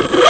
you